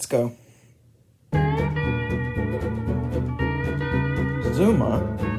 Let's go. Zuma